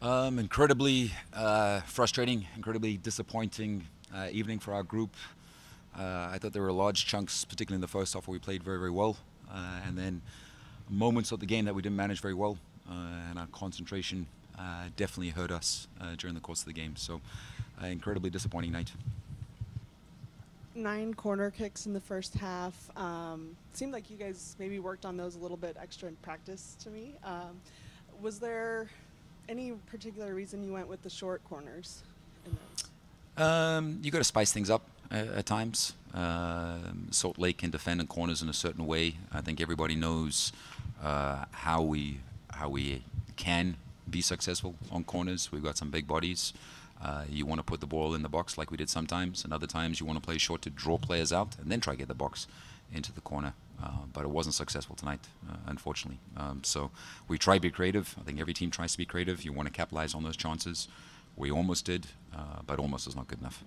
Um, incredibly uh, frustrating, incredibly disappointing uh, evening for our group. Uh, I thought there were large chunks, particularly in the first half, where we played very, very well, uh, and then moments of the game that we didn't manage very well, uh, and our concentration uh, definitely hurt us during the course of the game. So, incredibly disappointing night. Nine corner kicks in the first half. Um, seemed like you guys maybe worked on those a little bit extra in practice to me. Um, was there any particular reason you went with the short corners? Um, you got to spice things up at, at times. Uh, Salt Lake can defend in corners in a certain way. I think everybody knows uh, how we how we can be successful on corners. We've got some big bodies. Uh, you want to put the ball in the box like we did sometimes, and other times you want to play short to draw players out and then try to get the box into the corner. Uh, but it wasn't successful tonight, uh, unfortunately. Um, so we try to be creative. I think every team tries to be creative. You want to capitalize on those chances. We almost did, uh, but almost is not good enough.